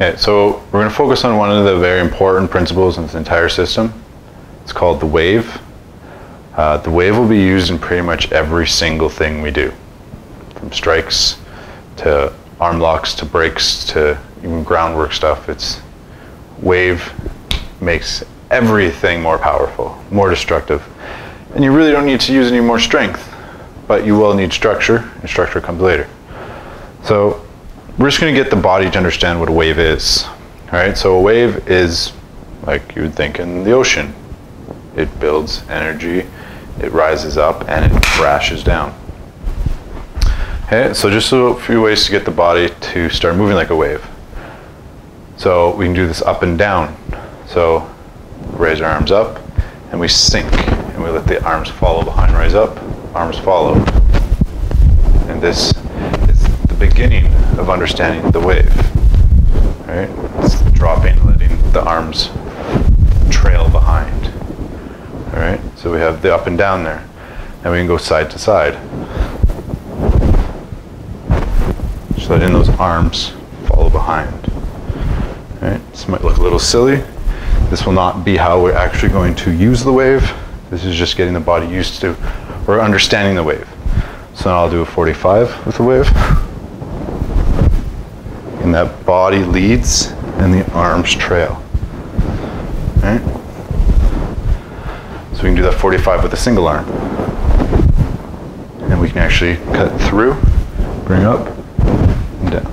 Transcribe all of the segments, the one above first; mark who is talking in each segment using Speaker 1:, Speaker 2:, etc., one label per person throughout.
Speaker 1: Okay, so we're going to focus on one of the very important principles in this entire system. It's called the wave. Uh, the wave will be used in pretty much every single thing we do, from strikes to arm locks to breaks to even groundwork stuff. It's wave makes everything more powerful, more destructive. And you really don't need to use any more strength, but you will need structure, and structure comes later. So we're just going to get the body to understand what a wave is. All right, so a wave is like you would think in the ocean. It builds energy, it rises up, and it crashes down. Okay, so just a few ways to get the body to start moving like a wave. So we can do this up and down. So raise our arms up, and we sink, and we let the arms follow behind, rise up, arms follow. And this beginning of understanding the wave. Right? It's dropping, letting the arms trail behind. All right? So we have the up and down there. And we can go side to side. Just letting those arms follow behind. All right? This might look a little silly. This will not be how we're actually going to use the wave. This is just getting the body used to or understanding the wave. So now I'll do a 45 with the wave. And that body leads and the arms trail. Right? So we can do that 45 with a single arm. And we can actually cut through, bring up, and down.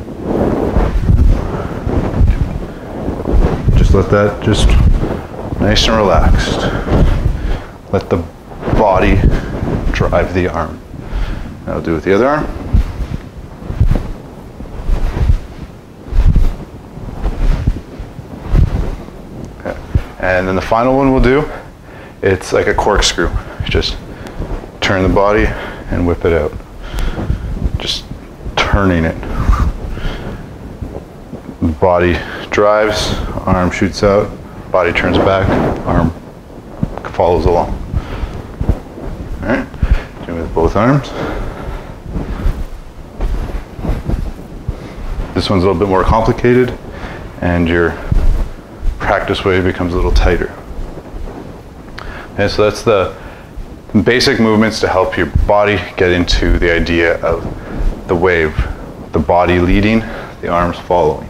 Speaker 1: Just let that just nice and relaxed. Let the body drive the arm. I'll do with the other arm. Okay. And then the final one we'll do, it's like a corkscrew. Just turn the body and whip it out. Just turning it. Body drives, arm shoots out, body turns back, arm follows along. All right, do it with both arms. This one's a little bit more complicated and your practice wave becomes a little tighter. And so that's the basic movements to help your body get into the idea of the wave, the body leading, the arms following.